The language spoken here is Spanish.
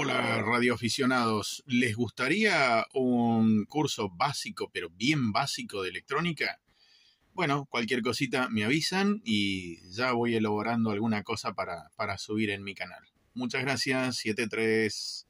Hola radioaficionados, ¿les gustaría un curso básico, pero bien básico de electrónica? Bueno, cualquier cosita me avisan y ya voy elaborando alguna cosa para, subir en mi canal. Muchas gracias, 73.